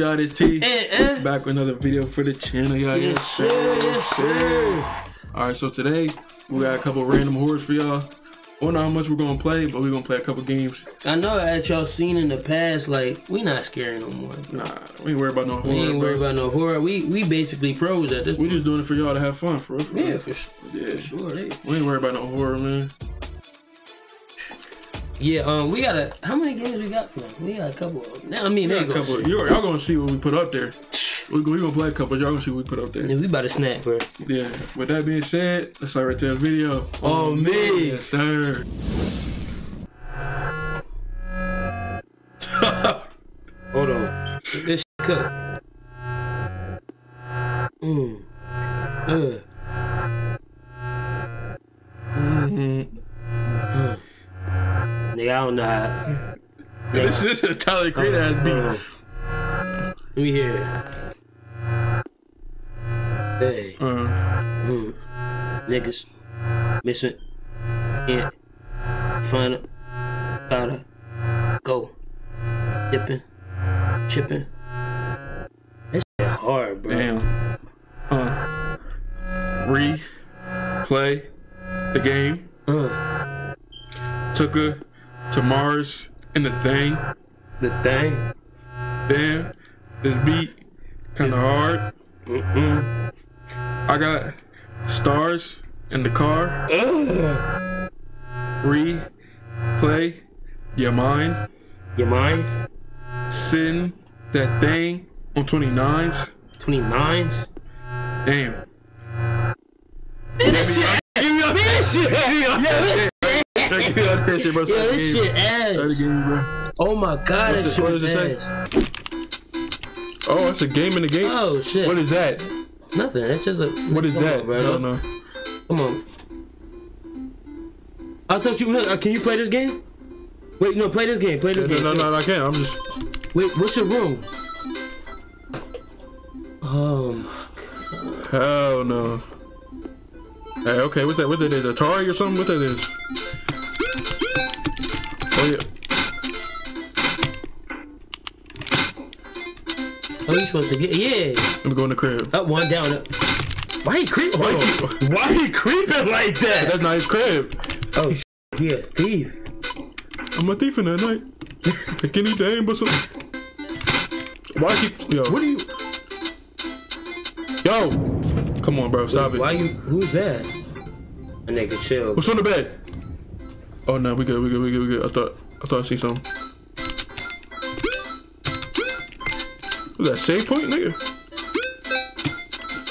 y'all? This T. Eh, eh. Back with another video for the channel, y'all. Yes, sir. Yes, sir. Alright, so today we got a couple random horrors for y'all. I don't know how much we're gonna play, but we're gonna play a couple games. I know that y'all seen in the past, like, we not scary no more. Nah, we ain't worried about no horror. We ain't worried about no horror. We we basically pros at this We point. just doing it for y'all to have fun, for real. for real. Yeah, for, Yeah. for sure. We ain't worried about no horror, man. Yeah, um, we got a. How many games we got for them? We got a couple of them. Now, I mean, they got a couple. Y'all gonna see what we put up there. We, we gonna play a couple. Y'all gonna see what we put up there. We about to snap, bro. Yeah. With that being said, let's start right to the video. Oh, me. Yes, sir. Hold on. This cooked. Mmm. Ugh. I don't know how. This, this is a Tyler Creed ass beat. Let me hear it. Hey. Uh, Mm. Niggas. Missing. Can't. Find it. Gotta. Go. Dipping. Chipping. That shit hard, bro. damn. Uh, re play the game. Uh, Took her to Mars in the thing. the thing. Damn, this beat kind of hard. Mm-mm. I got stars in the car. Ugh. Re play your mind. Your mind? Send that thing on 29s. 29s? Damn. Man, this shit. Man, this shit. That shit, bro. Yo, this shit Start the game, bro. Oh my god, What's that shit what is does it. Oh, it's a game in the game. Oh shit. What is that? Nothing. It's just a. What is that? On, bro. I don't know. Come on. I thought you. Uh, can you play this game? Wait, no. Play this game. Play this game. No, no, no, I can't. I'm just. Wait, what's your room? Oh my god. Hell no. Hey, okay, what that? What that is? Atari or something? What that is? Oh yeah. Oh, you supposed to get? Yeah. Let me go in the crib. Up one down. Up. Why he creep? Why, he, why he creeping like that? That's not his crib. Oh, he a thief. I'm a thief in that night. Like any damn but some. Why keep yo? What are you? Yo, come on, bro, stop it. Why you? Who's that? A nigga chill. What's on the bed? Oh no, we good, we good, we good, we good. I thought, I thought I see something. Was that save point, nigga?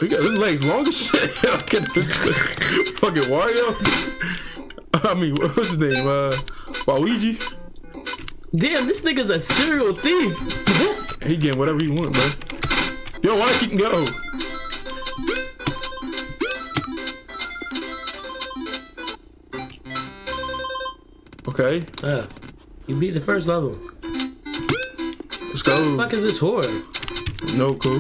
We got his legs long as shit. Fucking Wario. I mean, what's his name? Uh, Waluigi. Damn, this nigga's a serial thief. He getting whatever he want, bro. Yo, why keep go? Okay, Uh, you beat the first level. let's go. What the Fuck is this horror? No, clue.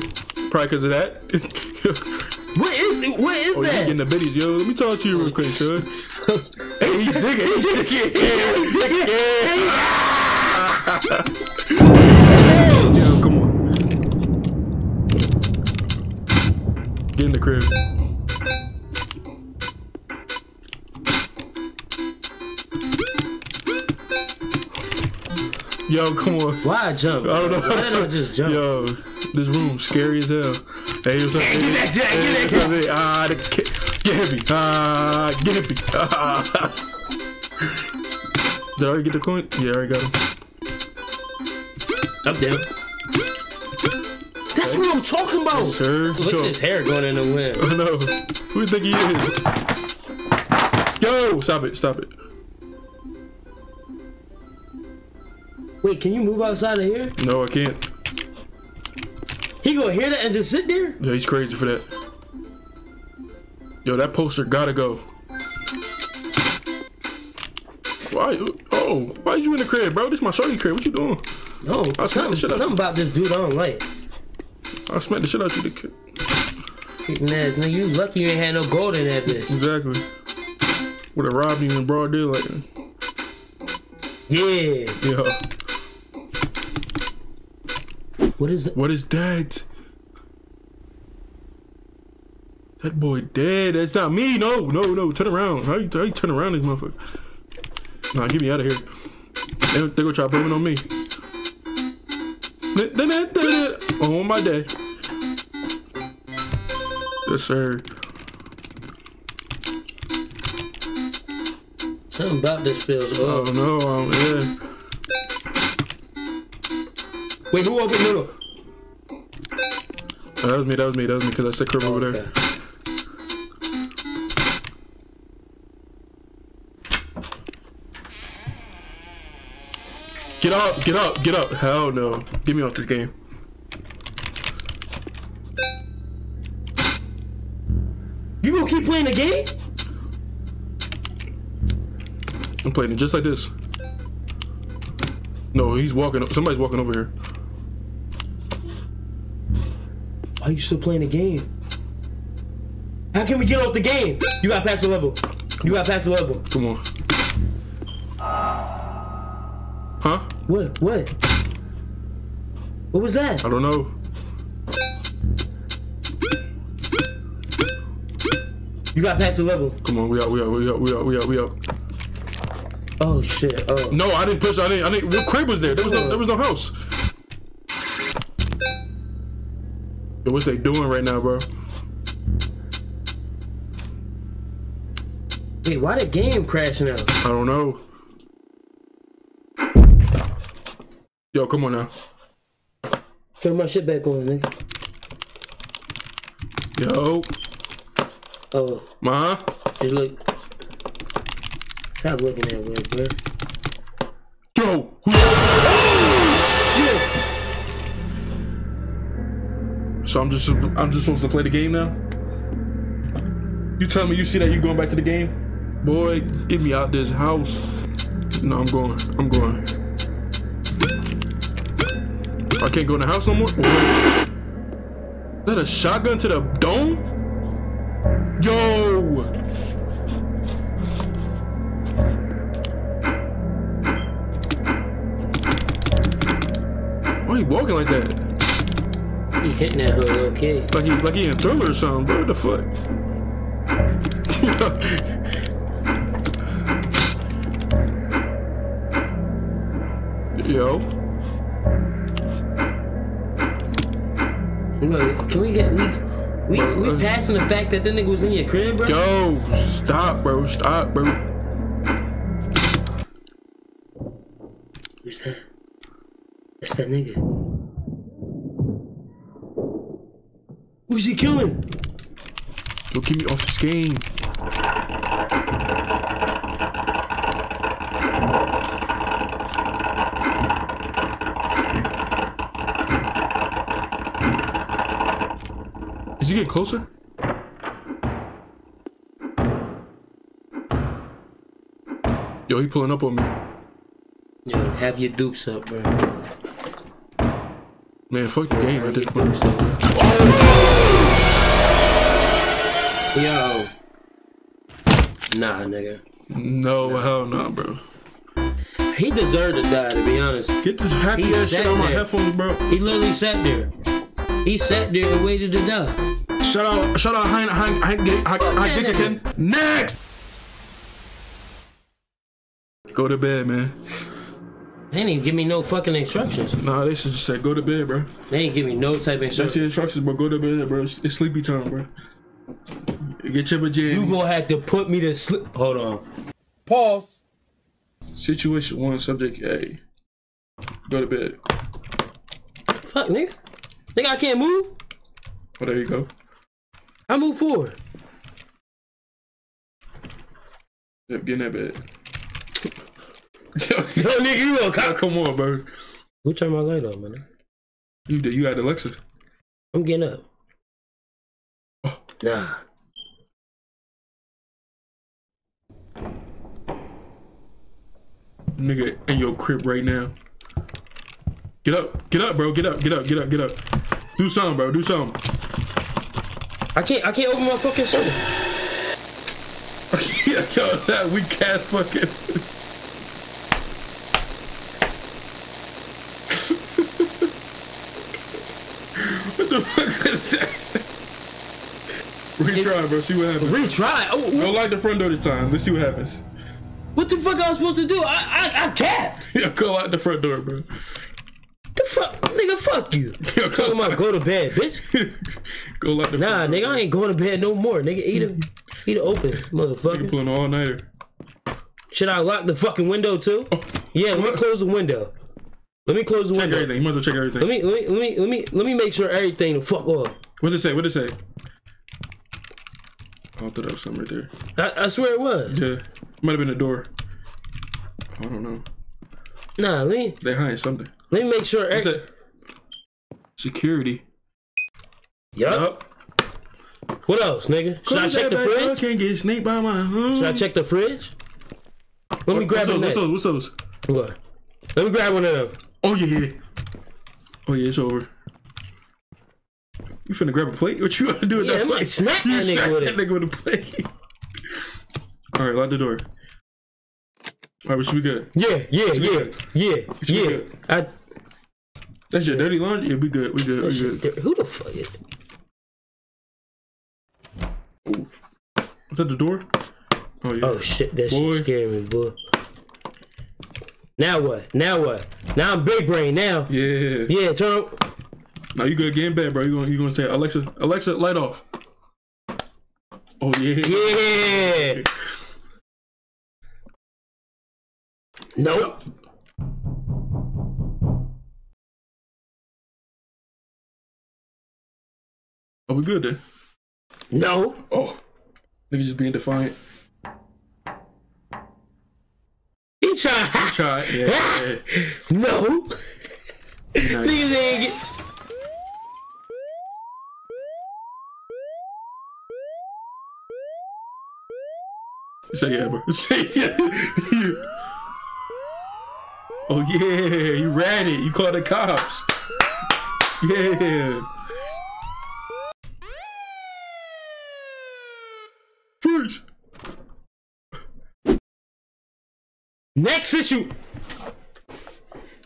Probably because of that. What is what is oh, you getting the biddies, yo. Let me talk to you real quick, son. Hey, he digging, he digging, he digging. Yo, come on. Get in the crib. Yo, come on. Why I jump? I don't know. Why I just jump? Yo, this room scary as hell. Hey, what's up? Get that jack, get that jack. Ah, the get heavy. Ah, get heavy. Ah. Did I already get the coin? Yeah, I already got him. Up down. That's what I'm talking about. Sir, Look Yo. at his hair going in the wind. I know. Who do you think he is? Yo, stop it, stop it. Wait, can you move outside of here? No, I can't. He gonna hear that and just sit there? Yeah, he's crazy for that. Yo, that poster gotta go. Why? Oh, why are you in the crib, bro? This my shorty crib. What you doing? No, I something, shit out something about this dude I don't like. I smacked the shit out you. The kid. Ass, nigga. You lucky you ain't had no gold in that bitch. Exactly. Would have robbed you in broad daylight. Yeah. Yeah. What is that? What is that? That boy dead. That's not me. No, no, no. Turn around. How you, how you turn around this motherfucker? Nah, get me out of here. They, they gonna try blaming on me. On my day. Yes, sir. Something about this feels Oh no, um, yeah. Wait, who opened the door? That was me. That was me. That was me. Cause I said crib over there. Get up. Get up. Get up. Hell no. Get me off this game. You gonna keep playing the game? I'm playing it just like this. No, he's walking. Somebody's walking over here. Why you still playing the game? How can we get off the game? You gotta pass the level. You gotta pass the level. Come on. Huh? What? What? What was that? I don't know. You gotta pass the level. Come on, we out, we out, we out, we out, we out, we out. Oh shit. Oh. No, I didn't push. I didn't. I didn't. What crib was there? There was no. There was no house. What's they doing right now, bro? Wait, why the game crashing out? I don't know. Yo, come on now. Turn my shit back on, nigga. Yo, Oh, ma. just look. Stop looking that way, bro. Yo. So I'm just. I'm just supposed to play the game now. You tell me you see that you going back to the game, boy? Get me out this house. No, I'm going. I'm going. I can't go in the house no more. Is that a shotgun to the dome? Yo. Why are you walking like that? He hitting that hood, okay. Like he like he in thriller or something, bro. What the fuck? Yo, Look, can we get we we Bro, we passing the fact that that nigga was in your crib, bro? yo, stop, bro, stop, bro. Who's that? That's that nigga. Who's he killing? Yo, get me off this game. Is he getting closer? Yo, he pulling up on me. Yo, have your dukes up, bro. Man, fuck the game at this point. Yo. Nah, nigga. No, hell no, bro. He deserved to die, to be honest. Get this happy He ass shit on my there. headphones, bro. He literally sat there. He sat there and waited to die. Shout out, shout out, Hein, Hein, Hein, Hein, Hein, Hein, that Hein, Next. Go to bed, man. They didn't even give me no fucking instructions. Nah, they should just say go to bed, bro. They didn't give me no type of That's instructions. your instructions, bro. Go to bed, bro. It's, it's sleepy time, bro. Get your pajamas. You pajamas. gonna have to put me to sleep. Hold on. Pause. Situation one, subject A. Go to bed. Fuck, nigga. Think I can't move? Oh, there you go. I move forward. Yep, get in that bed. Yo, nigga, you gonna Oh, come? come on, bro. Who turned my light on, man? You did. You had Alexa. I'm getting up. Oh. Nah. Nigga in your crib right now. Get up. Get up, bro. Get up. Get up. Get up. Get up. Do something, bro. Do something. I can't. I can't open my fucking soda. yeah, yo, that we can't fucking. What the fuck is that? Retry, bro. See what happens. Retry. Oh, Go wh- lock the front door this time. Let's see what happens. what the fuck I was supposed to do? I I, I capped. Yeah, go lock the front door, bro. The fuck, nigga, fuck you. Yo, go Talking about go to bed, bitch. go lock the Nah, front door. nigga, I ain't going to bed no more, nigga. Eat it, eat it open, motherfucker. You pulling all nighter. Should I lock the fucking window too? Oh. Yeah, let me close the window. Let me close the Check window. everything. You must as well check everything. Let me let me let me let me let me make sure everything the fuck off. What's it say? What it say? I thought that was something right there. I, I swear it was. Yeah, might have been the door. I don't know. Nah, let me They hiding something. let me make sure. What's Every. Security. yup. What else, nigga? Should I check the back door, fridge? Can't get snaked by my home. Should I check the fridge? Let me grab what's a those, what's those? What's those? What? Let me grab one of them. Oh yeah, yeah. Oh yeah, it's over. You finna grab a plate? What you gonna do with Yeah, that I might plate? smack that nigga smack with that nigga with a plate. All right, lock the door. All right, we should be good. Yeah, yeah, yeah, good. yeah, yeah. I, That's your dirty laundry. Yeah, we good. We good. We good. who the fuck is? Ooh. Was that the door? Oh yeah. Oh shit, that Boy. shit scared me, boy. Now what? Now what? Now I'm big brain now. Yeah. Yeah, turn. Now you gotta get in bed, bro. You gonna you gonna say Alexa, Alexa, light off. Oh yeah. Yeah. Nope. Are we good then? No. Oh, nigga just being defiant. He trying. Try. it. Yeah. yeah. No. Niggas ain't Say yeah, bro. Say yeah. oh yeah, you ran it. You called the cops. Yeah. Freeze. Next situ.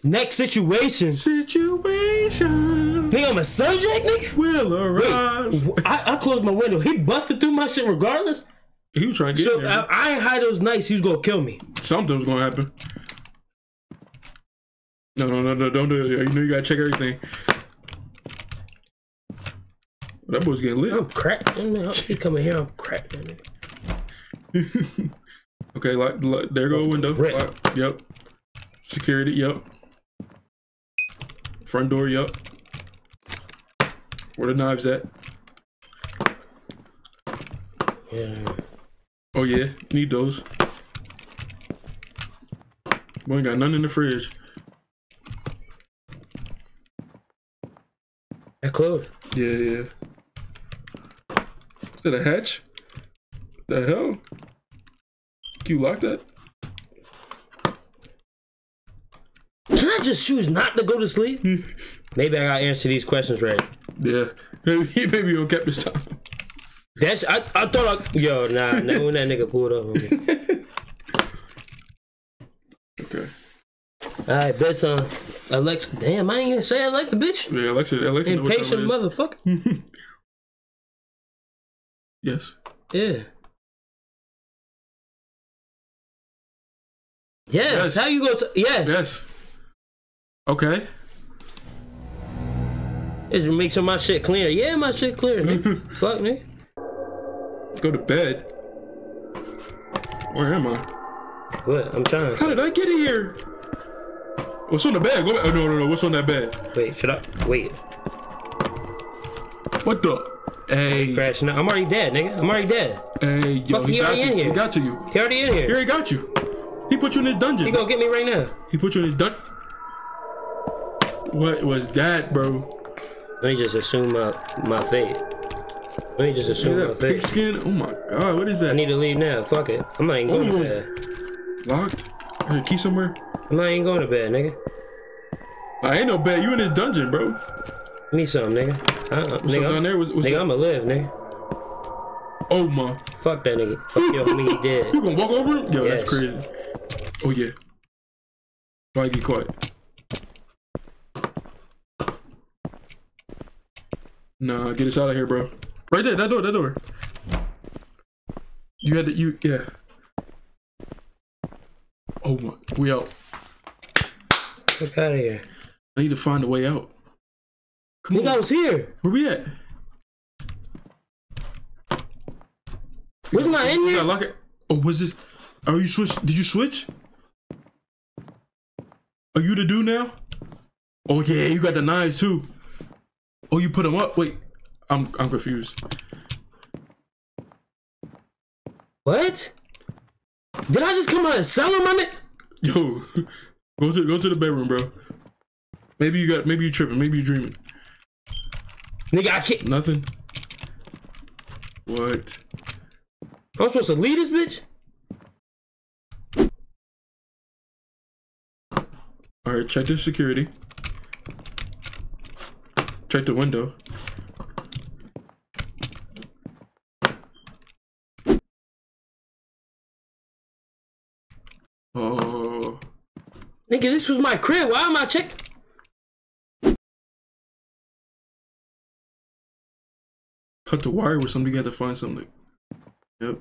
Next situation. Situation Nigga, I'm a subject, nigga. will arise. I, I closed my window. He busted through my shit regardless. He was trying to get So. I, I ain't hide those nights. He was gonna kill me. Something was gonna happen. No, no, no, no, don't do it. You know you gotta check everything. That boy's getting lit. I'm cracked. He coming here. I'm cracked. Okay, like, like there go a window. Lock. Yep. Security. Yep. Front door. Yep. Where the knives at? Yeah. Oh yeah, need those. Boy, ain't got none in the fridge. That closed. Yeah, yeah. Is that a hatch? The hell? Can you lock that? Can I just choose not to go to sleep? Maybe I gotta answer these questions right. Yeah. Maybe maybe you don't kept this time. That's I, I thought I yo nah, nah when that nigga pulled up on me. Okay. Alright, bedtime. Uh, Alexa damn, I ain't even say Alexa, bitch. Yeah, Alexa, Alexa, know what time Impatient motherfucker. Yes. Yeah. Yes. Yes. How you go to yes. Yes. Okay. It's making my shit clear. Yeah, my shit clear. Fuck me. Go to bed. Where am I? What? I'm trying. How did I get here? What's on the bed? Oh, no, no, no. What's on that bed? Wait, should I wait? What the? Hey, Crashing out. I'm already dead, nigga. I'm already dead. hey, yo, Fuck, he he got already you. in here. He got to you. He already in He here. already got you. He put you in his dungeon. He gonna get me right now. He put you in his dun. What was that, bro? Let me just assume my my fate. Let me just assume Look at that fate. pigskin. Oh my god, what is that? I need to leave now. Fuck it. I'm not even oh, going Ooh. to bed. Locked? A key somewhere? I'm not even going to bed, nigga. I ain't no bed. You in this dungeon, bro. Give me some, nigga. Uh-uh. What's nigga, up I'm- down there? What's, what's nigga? I'ma live, nigga. Oh my. Fuck that nigga. Fuck your homie, he dead. You gonna walk over him? Yo, Yes. that's crazy. Oh yeah. Why get quiet? Nah, get us out of here, bro. Right there, that door, that door. You had to, you, yeah. Oh my, we out. Get out of here. I need to find a way out. Come Nigga, I was here. where we at? Wasn't in here? lock it. Oh, was this? Are you switch? Did you switch? Are you the dude now? Oh yeah, you got the knives too. Oh, you put them up. Wait, I'm I'm confused. What? Did I just come out and sell him on it? Yo, go to go to the bedroom, bro. Maybe you got maybe you tripping. Maybe you dreaming. Nigga, I can't. Nothing. What? I'm supposed to lead this bitch? All right, check the security. Check the window. Oh, Nigga, this was my crib. Why am I check? cut the wire with something. You got to find something. Yep.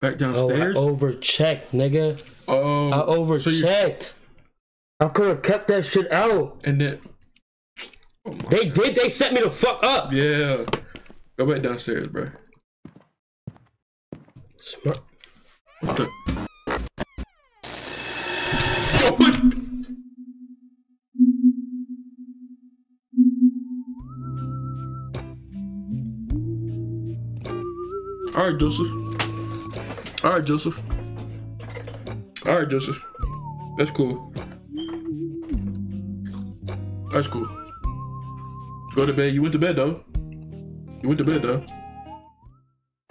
Back Oh, I downstairs. overchecked, nigga. Oh, I so overchecked. I could have kept that shit out. and then, oh They did. They set me the fuck up. yeah. Go back downstairs, bro. Smart. What the? Oh, what? All right, Joseph. All right, Joseph. All right, Joseph. That's cool. That's cool. Go to bed. You went to bed though. You went to bed though.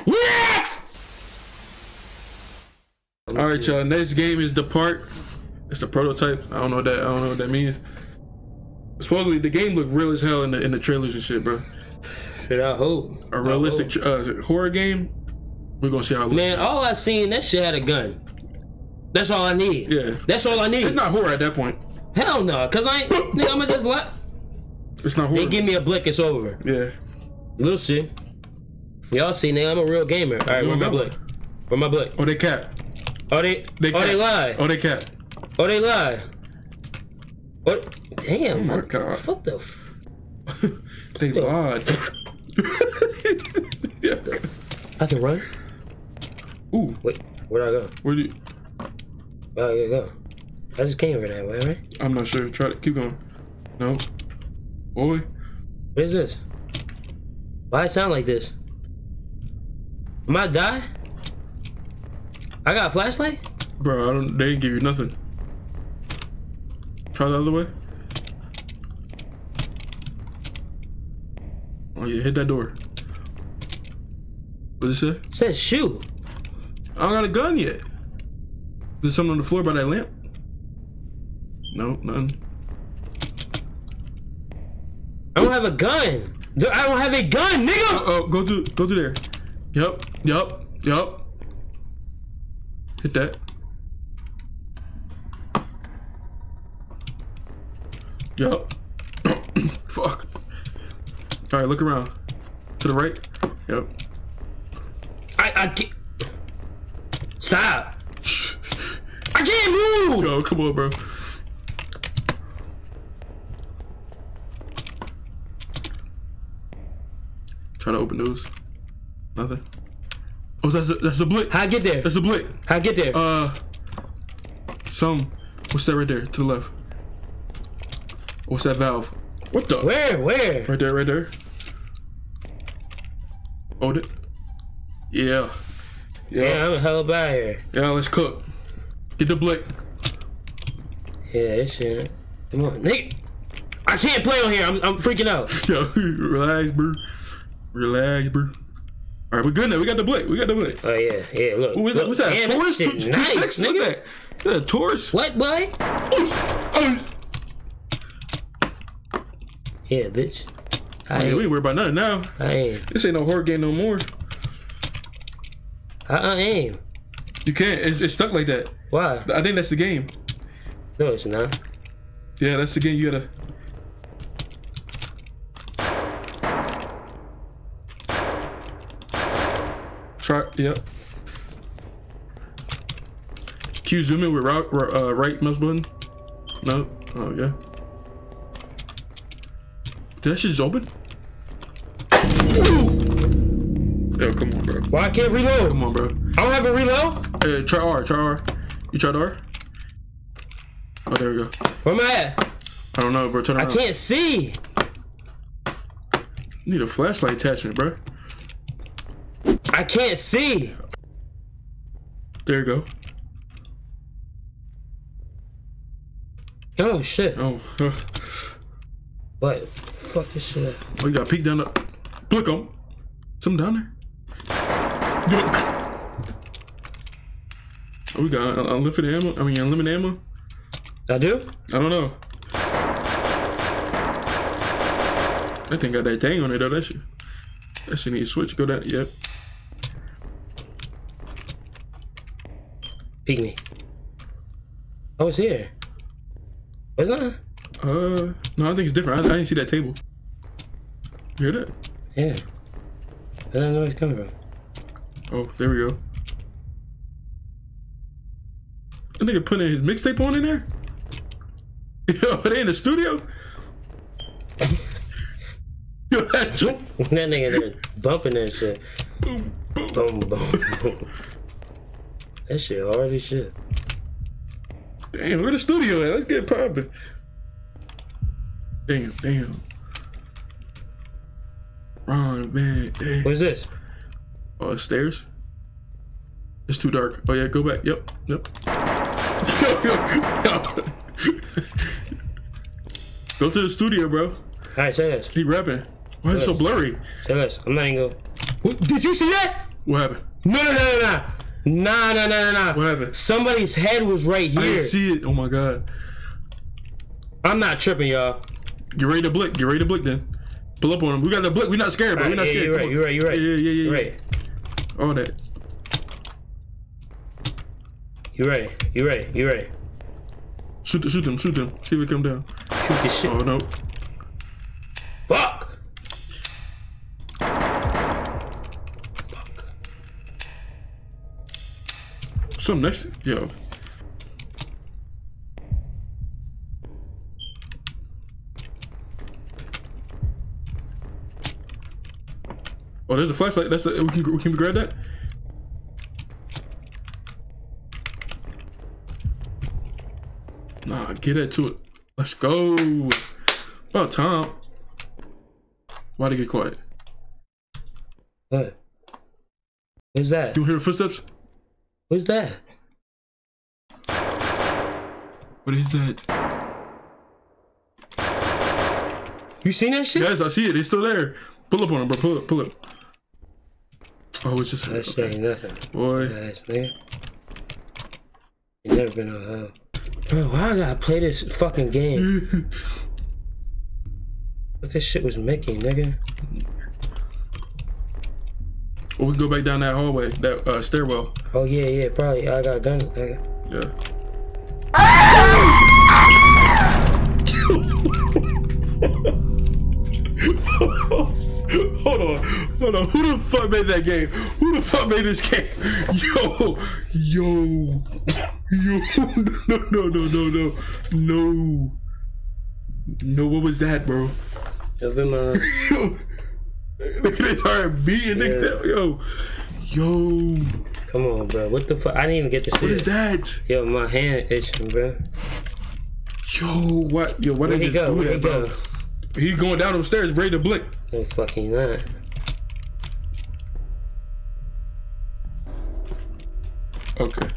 Next. All right, y'all. Next game is the Deppart. It's the prototype. I don't know what that. I don't know what that means. Supposedly, the game looked real as hell in the in the trailers and shit, bro. Shit, I hope. A realistic tr- uh, horror game. We're gonna see how it looks. Man, all I seen that shit had a gun. That's all I need. Yeah. That's all I need. It's not horror at that point. Hell no, cause I ain't. nigga, I'ma just let. It's not horror. They give me a blick, it's over. yeah. We'll see. Y'all see, nigga, I'm a real gamer. All right, where my blick? Where my blick? Oh, they cap. Oh, they, They oh, cap. they lie. Oh, they cap. Oh, they lie. What? Damn. Oh my man. God. What the? F- they lied. yeah. I can run. Ooh, Wait, where'd I go? where do you? Oh, where'd I go? I just came from that way, right? I'm not sure. Try to keep going. No. Boy. What is this? Why it sound like this? Am I die? I got a flashlight? Bro, I don't. They didn't give you nothing. Try the other way. Oh yeah, hit that door. What it say? It says shoot. I don't got a gun yet. There's something on the floor by that lamp. No, nothing. I don't have a gun. I don't have a gun, nigga. Oh, oh go to go to there. Yep, yep, yep. Hit that. Yep. Fuck. All right, look around. To the right. Yep. I, I can't. Stop. I can't move. Yo, come on, bro. Try to open those. Nothing. Oh, that's a, that's a blick. How I get there? That's a blick. How I get there? Uh, some. What's that right there to the left? What's that valve? What the? where? Where? Right there, right there. Hold it. Yeah. Yeah. Yeah, I'm a hell about here. Yeah, let's cook. Get the blick. Yeah, this shit. Come on, nigga. I can't play on here. I'm, I'm freaking out. Yo, relax, bro. Relax, bro. All right, we're good now. We got the blick. We got the blick. Oh yeah, yeah. Look, What's that? look. That? Taurus? Two, two nice, six? Look at that. A Taurus? What, boy? Oh. Yeah, bitch. I Oh, yeah, we ain't. ain't worried about nothing now. I ain't. This ain't no horror game no more. Uh-uh, I, I aim. You can't. It's, it's stuck like that. Why? I think that's the game. No, it's not. Yeah, that's the game. You gotta. Try. Yep. Q zoom in with right, uh, right mouse button. No. Oh yeah. Did that shit just open? Yo, come on, bro. Why I can't reload? Come on, bro. I don't have a reload? Hey, try R. Try R. You tried R? Oh, there we go. Where am I at? I don't know, bro. Turn around. I can't see. Need a flashlight attachment, bro. I can't see. There you go. Oh shit. Oh, uh, What? Fuck this shit oh, you got peek down the. Look on. Something down there. Oh, we got unlimited ammo. I mean, unlimited ammo. I do? I don't know. That thing got that thing on it though. That shit. That shit need to switch. Go down. Yep. Peek me. Oh, it's here. What's that? Uh, no, I think it's different. I, I didn't see that table. You hear that? Yeah. I don't know where it's coming from. Oh, there we go. That nigga putting his mixtape on in there? Yo, they in the studio? Yo, that that nigga there bumping that shit. Boom, boom. Boom, boom, boom. That shit already shit. Damn, where the studio at? Let's get popping. Damn, damn. Ron Van Dam. Eh. What's this? Oh, it's stairs? It's too dark. Oh, yeah, go back. Yep, yep. go to the studio, bro. Alright, say this. Keep rapping. Why is it so blurry? Say this. I'm not even go. What, did you see that? What happened? No, no, no, no, no. Nah, nah, nah, nah, nah. What happened? Somebody's head was right I here. didn't see it. Oh my god. I'm not tripping, y'all. Get ready to blick. Get ready to blick then. Pull up on him. We got the blick. We're not scared, bro. We're not yeah, scared. you're right, you're right, you're right. Yeah, yeah, yeah. You're right. All that. You're right. You're right. You're right. Shoot, shoot them. Shoot them. See if it come down. Shoot this shit. Oh no. Something next. Yo. Oh, there's a flashlight. That's a, we can we can grab that. Nah, get that to it. Let's go. About time. Why'd it get quiet? What? What's that? You hear footsteps? What's that? What is that? You seen that shit? Guys, I see it. It's still there. Pull up on him, bro. Pull up. Pull up. Oh, it's just That shit ain't nothing. boy. Nigga. You never been on hell. Bro, why I gotta play this fucking game? What this shit was making, nigga. Or we can go back down that hallway, that uh, stairwell. Oh yeah, yeah, probably. I got a gun. I got... Yeah. hold on, hold on. Who the fuck made that game? Who the fuck made this game? Yo, yo, yo. No, no, no, no, no, no. No, what was that, bro? November. Yo, Nigga, they started beating nigga. Yo, yo, Come on, bro. What the fuck? I didn't even get to see what is that? Yo, my hand itching, bro. Yo, what? Yo, why Where'd they he just go? do Where'd that, he bro? go? He's going down them stairs, ready to blink. No fucking not. Okay.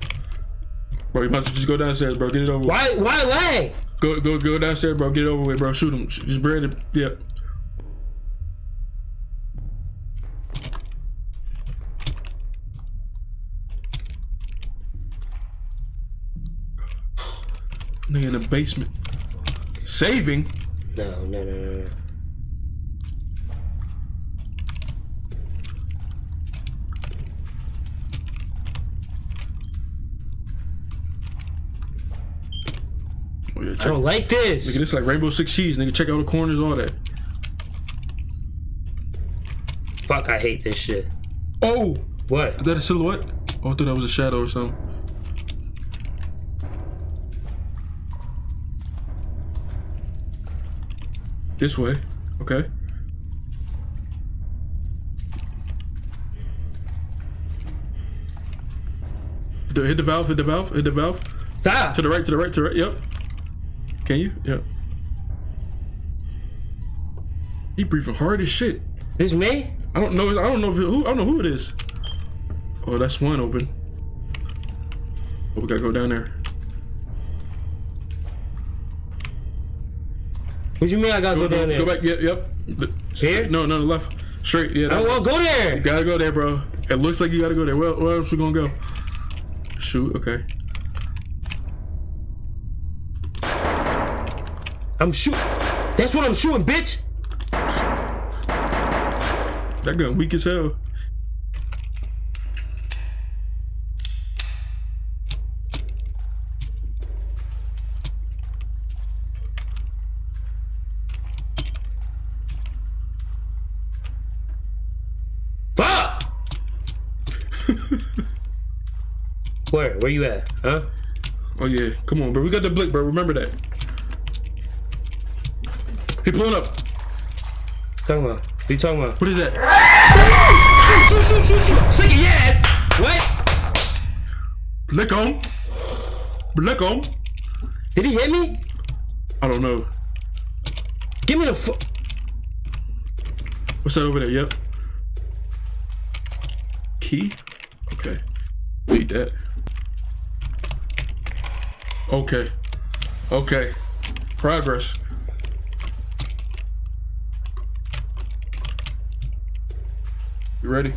Bro, you well just go downstairs, bro. Get it over with. Why? Why lag? Go, go, go downstairs, bro. Get it over with, bro. Shoot him. Just ready to, yep. They in the basement. Saving? No, no, no, no. Oh, yeah, check. I don't like this. Look at this like Rainbow Six Siege. Nigga, check out the corners, all that. Fuck, I hate this shit. Oh! What? Is that a silhouette? Oh, I thought that was a shadow or something. This way. Okay. Hit the- Hit the valve, hit the valve, hit the valve. Stop. To the right, to the right, to the right. Yep. Can you? Yep. He breathing hard as shit. This me? I don't know. I don't know if it, who. I don't know who it is. Oh, that's one open. Oh, we gotta go down there. What you mean I gotta go, Go, down there? go back. Yep. Yep. The- Here? No, no, left. Straight. Yeah. That- oh, wanna go there. Gotta go there, bro. It looks like you gotta go there. Where, where else we gonna go? Shoot. Okay. I'm shooting. That's what I'm shooting, bitch. That gun weak as hell. Fuck. Where? Where you at? Huh? Oh yeah. Come on, bro. We got the blick, bro. Remember that. He pulling up. Talking about? What you talking about? What is that? Shoot, shoot, shoot, shoot, shoot. Stick it, yes. What? Blick on. Blick on. Did he hit me? I don't know. Give me the fu- What's that over there? Yep. Key? Okay. Need that. Okay. Okay. Progress. You ready?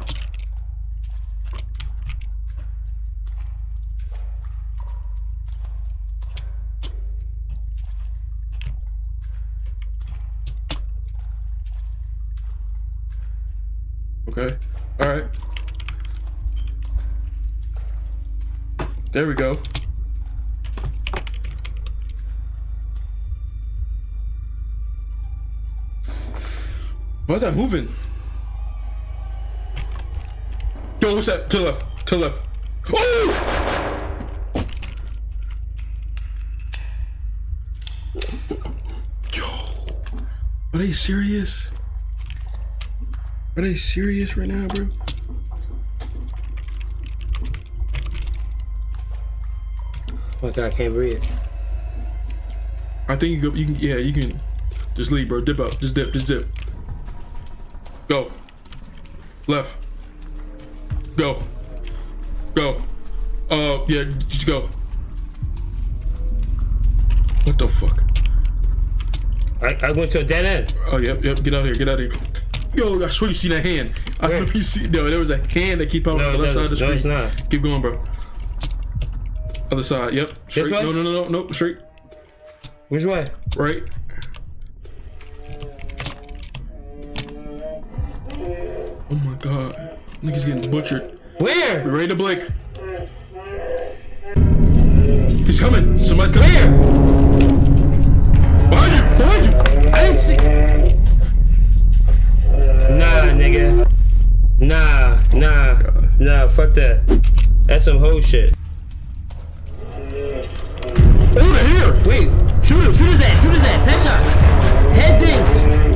Okay. All right. There we go. Why's that moving? Yo, what's that? To the left. To the left. Oh! Yo. Are they serious? Are they serious right now, bro? Oh my god, I can't breathe. I think you go. You can. Yeah, you can. Just leave, bro. Dip out. Just dip. Just dip. Go. Left. Go. Go. Uh, yeah. Just go. What the fuck? I, I went to a dead end. Oh, yep, yep. Get out of here. Get out of here. Yo, I swear you see that hand. I Where? know you see. No, there was a hand that keep out No, on the left side of the screen. No, it's not. Keep going, bro. Other side. Yep. Straight. No, no, no, no, no. Straight. Which way? Right. Niggas getting butchered. Where? Ready to blink. He's coming. Somebody's coming. Where? Behind you. Behind you. I didn't see. Nah, nigga. Nah, nah, nah. Fuck that. That's some hoe shit. Over here. Wait, shoot him! Shoot his ass! Shoot his ass! Headshot! Head dinks!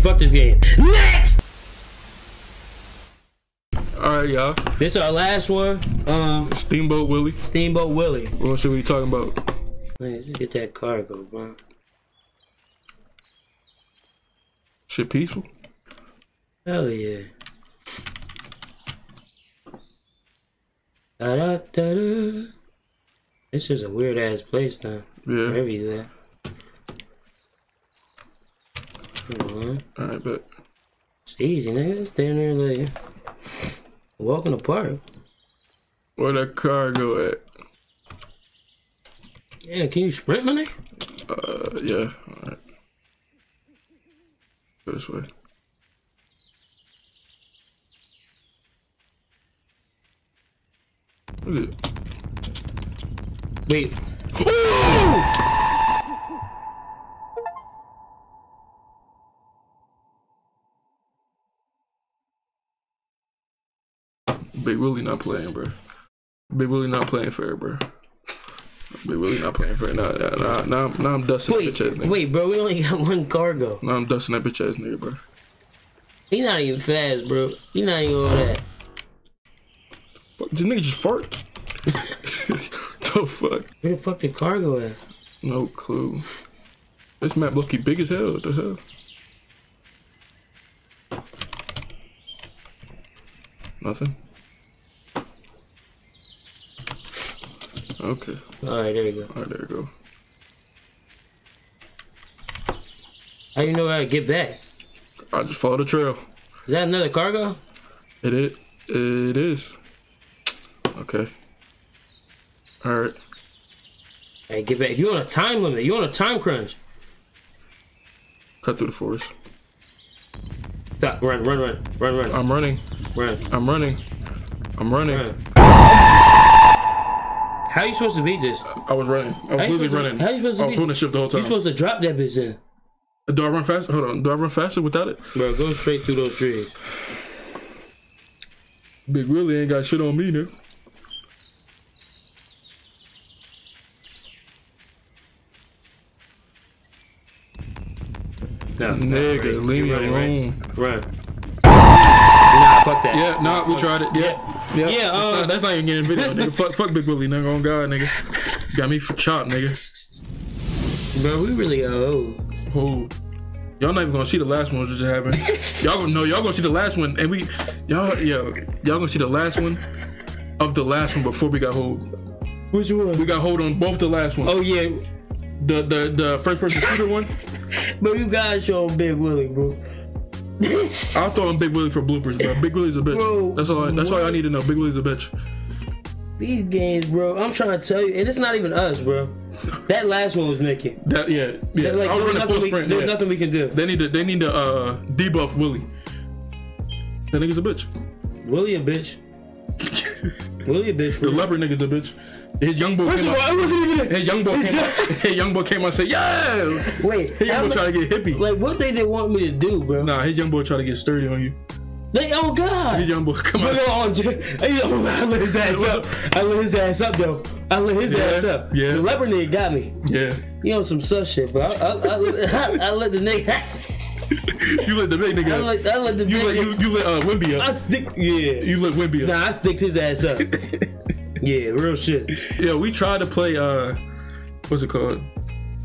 Game. Fuck this game. Fuck this game. Next! All All right, y'all. This is our last one. Um, Steamboat Willie. Steamboat Willie. We want to see what you talking about. Get that cargo, bro. Shit peaceful. Hell yeah. Da da da da. This is a weird ass place now. Yeah. Wherever you at. Come on. All right, bet. It's easy, nigga. Stand there like walk in the park. Where that car go at? Yeah, can you sprint, my nigga? Uh, yeah. All right. Go this way. What is it? Wait, Big Willie not playing, bro. Big Willie not playing fair, bro. Big Willie not playing fair. Nah, nah, nah, nah, I'm- nah I'm dusting wait, that bitch ass nigga. wait, bro. We only got one cargo. Nah, I'm dusting that bitch ass nigga, bro. He not even fast, bro. He not even all that. Fuck, this nigga just fart. the fuck? Where the fuck the cargo at? No clue. This map lucky big as hell. What the hell? Nothing. Okay. All right, there you go. All right, there we go. How you know how to get back? I just follow the trail. Is that another cargo? It is. It is. Okay. All right. Hey, get back. You on a time limit. You on a time crunch. Cut through the forest. Stop. Run, run, run, run, run, I'm running. run, I'm running. I'm running. run. How you supposed to beat this? I was running. I was literally supposed to- running. how you supposed to I was holding the shift the whole time. You supposed to drop that bitch in. Do I run faster? Hold on. Do I run faster without it? Bro, go straight through those trees. Big Willie ain't got shit on me, nigga. No, Nigga, no, leave me run, alone. Run. Nah, fuck that. Yeah, nah, we tried it. Yeah, yeah. Yeah, that's, uh, not, that's not even getting video, nigga. Fuck, fuck Big Willie, nigga. On God, nigga. Got me for chop, nigga. Bro, we really got old. Who? Y'all not even gonna see the last one that just happened. y'all gonna know. Y'all gonna see the last one, and we, y'all, yo, y'all gonna see the last one of the last one before we got hold. Which one? We got hold on both the last ones. Oh yeah, The the the first person shooter one. bro, you guys show Big Willie, bro. I'll throw in Big Willie for bloopers, bro. Big Willie's a bitch. Bro, that's all. I, that's all I need to know. Big Willie's a bitch. These games, bro. I'm trying to tell you, and it's not even us, bro. That last one was Mickey. That yeah yeah. Like, I was there's running nothing, full we, sprint. there's Yeah. nothing we can do. They need to they need to uh debuff Willie. That nigga's a bitch. Willie a bitch. Willie a bitch. For The leopard nigga's a bitch. His young boy First came of all, it wasn't even. His young boy came young- out. His young boy came out and said, "Yeah." Wait, His young boy trying to get hippie. like what they did want me to do, bro? Nah, his young boy trying to get sturdy on you. They, oh god. His young boy come on, hey, yo, I lit his ass up. I lit his ass up, though. I lit his Yeah, ass up. yeah. The leopard nigga got me. Yeah, You on some sus shit, bro. I, I, I, I, I let the nigga. you let the big I nigga. let, I let the You nigga. let you you let uh Wimby I up. stick. Yeah. You let Wimby up. Nah, I sticked his ass up. Yeah, real shit. Yeah, we tried to play uh, what's it called?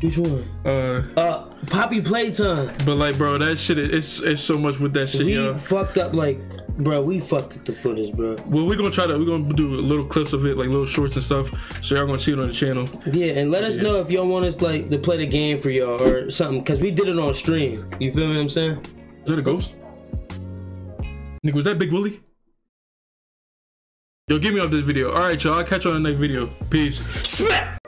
Which one? Uh, Uh, Poppy Playtime. but like, bro, that shit it's it's so much with that shit, We yo. fucked up like, bro. We fucked up the footage, bro. Well, we're gonna try to we're gonna do little clips of it, like little shorts and stuff, so y'all gonna see it on the channel. Yeah, and let us know if y'all want us like to play the game for y'all or something, cause we did it on stream. You feel me? What I'm saying. Is that a ghost? Nigga, was that Big Willie? Yo, get me off this video. All right, y'all. I'll catch you on the next video. Peace. Smack!